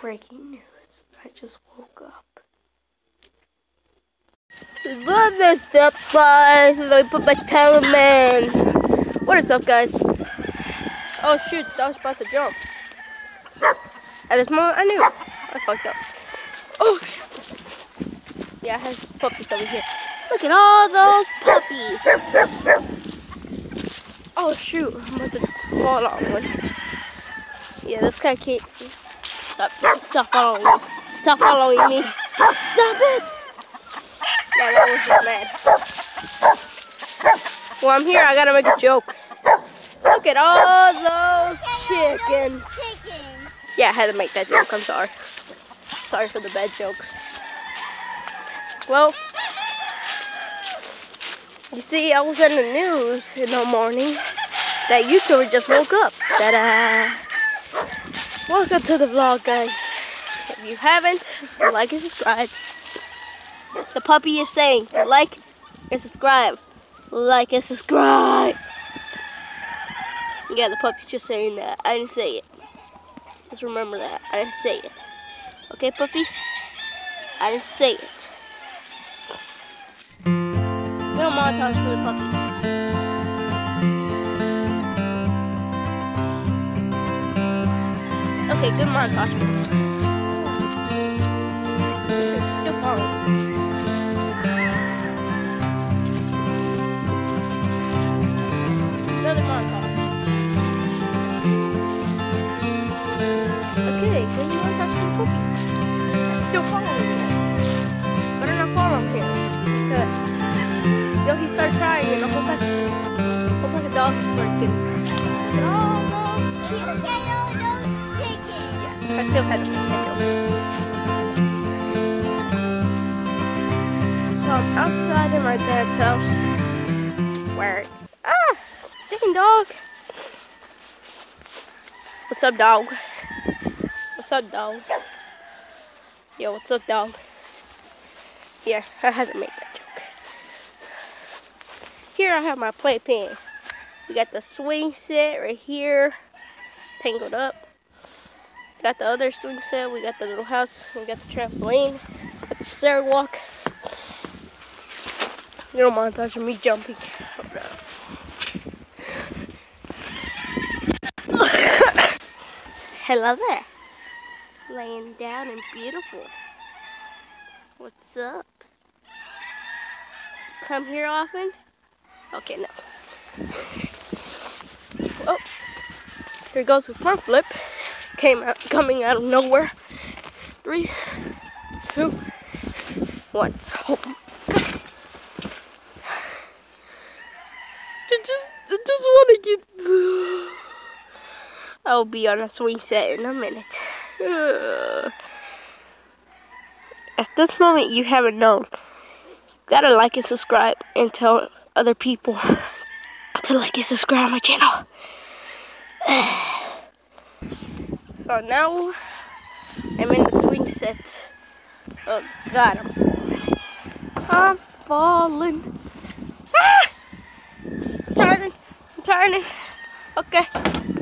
Breaking news. I just woke up. What's up, guys? Let me put my teleman. What is up, guys? Oh, shoot. I was about to jump. At this moment, I knew. I fucked up. Oh, shoot. Yeah, I have puppies over here. Look at all those puppies. Oh, shoot. I'm about to fall off. Yeah, this guy can't. Stop. Stop following me. Stop following me. Stop it. Yeah, that was just mad. Well, I'm here. I gotta make a joke. Look at all those chickens. Yeah, I had to make that joke. I'm sorry. Sorry for the bad jokes. Well, you see, I was in the news in the morning that YouTuber just woke up. Ta-da! Welcome to the vlog, guys. If you haven't, like and subscribe. The puppy is saying, like and subscribe. Like and subscribe. Yeah, the puppy's just saying that. I didn't say it. Just remember that. I didn't say it. Okay, puppy? I didn't say it. Little montage for the puppy. Okay, good montage. Still. Another. Okay. Still following him. Better not follow him. Because yo, he started crying and the whole pack, whole pack of dogs. Potato. So I'm outside in my dad's house. Where? Ah! Chicken dog! What's up, dog? What's up, dog? Yo, what's up, dog? Yeah, I haven't made that joke. Here I have my playpen. We got the swing set right here, tangled up. Got the other swing set. We got the little house. We got the trampoline. Got the stair walk. Little montage of me jumping. Hello there. Laying down and beautiful. What's up? Come here often? Okay, no. Oh, here goes the front flip came out coming out of nowhere. Three, two, one. Oh. I just I just wanna get I'll be on a swing set in a minute. At this moment you haven't known. gotta like and subscribe and tell other people to like and subscribe my channel. So now I'm in the swing set. Oh God, I'm. I'm falling. Ah! I'm turning. I'm turning. Okay.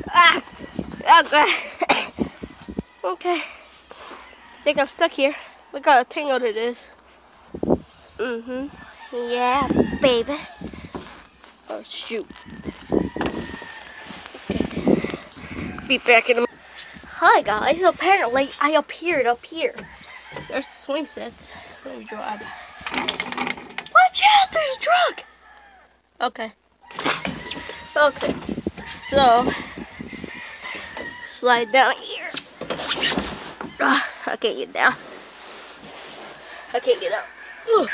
Ah. Okay. okay. I think I'm stuck here. Look how tangled it is. Mm-hmm. Yeah, baby. Oh shoot. Okay. Be back in a Hi guys, apparently I appeared up here. There's the swing sets. Let me drive. Watch out, there's a truck! Okay. Okay. So, slide down here. Uh, I can't get down. I can't get up. Ugh.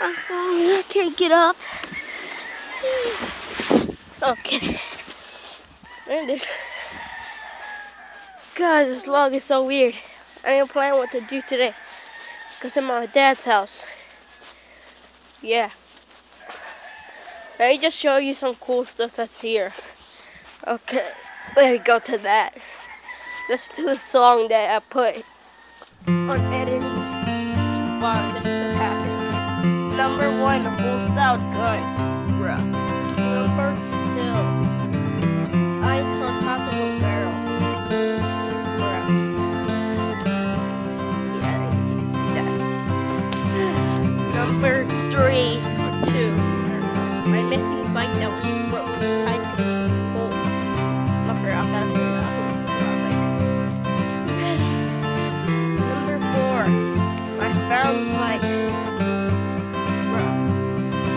I'm falling, I can't get up. Okay. Landed. God, this log is so weird. I didn't plan what to do today. Because I'm at my dad's house. Yeah. Let me just show you some cool stuff that's here. Okay, let me go to that. Listen to the song that I put on editing. Wow, should happen. Number one, a full style gun. Bruh. Number two, ice number three or two. I'm missing my notes. was title? Number I'm. Number four. I found bike.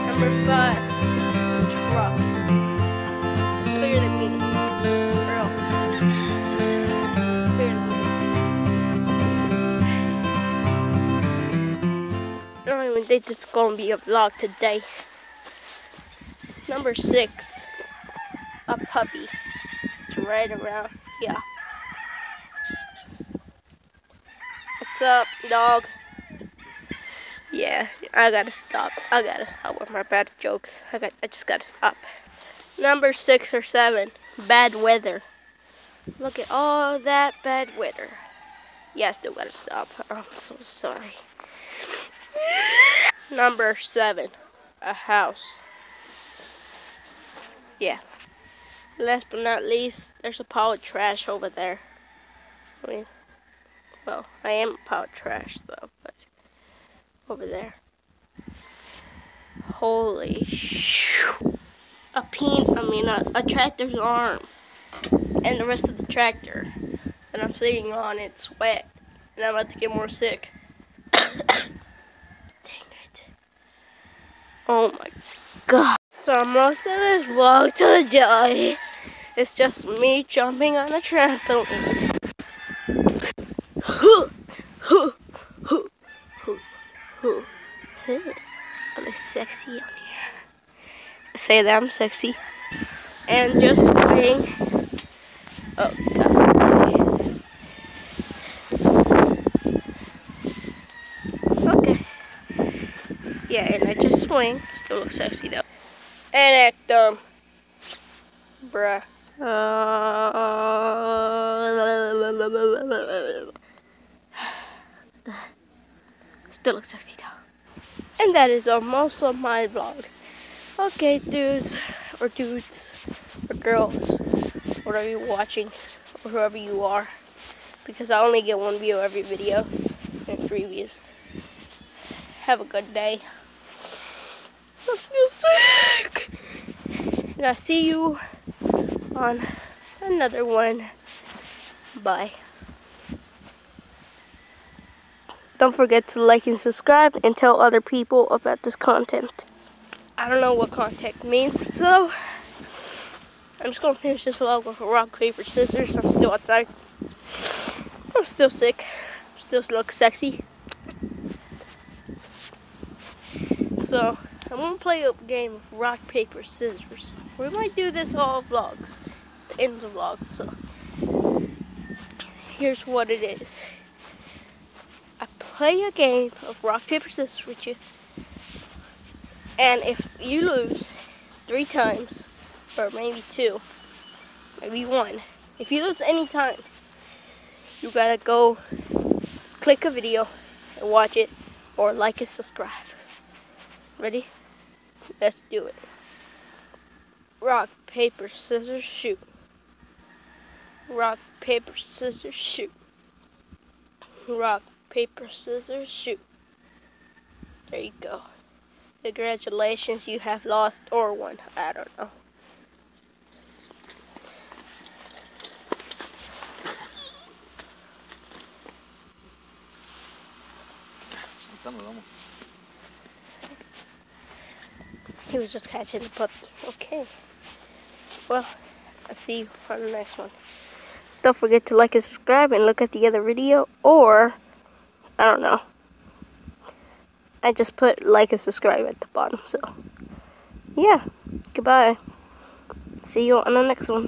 Number five. This is gonna be a vlog today. Number six, a puppy. It's right around, yeah. What's up, dog? Yeah, I gotta stop. I gotta stop with my bad jokes. I got. I just gotta stop. Number six or seven, bad weather. Look at all that bad weather. Yeah, I still gotta stop. I'm so sorry. Number seven, a house. Yeah. Last but not least, there's a pile of trash over there. I mean, well, I am a pile of trash though, but over there. Holy shoo. A peen, I mean, a, a tractor's arm and the rest of the tractor And I'm sitting on, it's wet and I'm about to get more sick. Oh my god. So most of this vlog today is just me jumping on a trampoline. I'm sexy on here. Say that I'm sexy. And just swing. Oh god. Okay. Yeah, and I just swing. Still look sexy though. And act dumb. Bruh. Still look sexy though. And that is almost of my vlog. Okay, dudes, or dudes, or girls, whatever you're watching, or whoever you are. Because I only get one view every video, and three views. Have a good day. I'm still sick. And I'll see you on another one. Bye. Don't forget to like and subscribe and tell other people about this content. I don't know what content means, so I'm just gonna finish this vlog with a rock, paper, scissors. I'm still outside. I'm still sick. Still look sexy. So I'm gonna play a game of rock, paper, scissors. We might do this all vlogs, the end of the vlog. So here's what it is. I play a game of rock, paper, scissors with you, and if you lose three times, or maybe two, maybe one, if you lose any time, you gotta go click a video and watch it, or like and subscribe. Ready? Let's do it. Rock, paper, scissors, shoot. Rock, paper, scissors, shoot. Rock, paper, scissors, shoot. There you go. Congratulations, you have lost or won. I don't know. He was just catching the puppy. Okay. Well, I'll see you on the next one. Don't forget to like and subscribe and look at the other video or, I don't know. I just put like and subscribe at the bottom, so. Yeah. Goodbye. See you on the next one.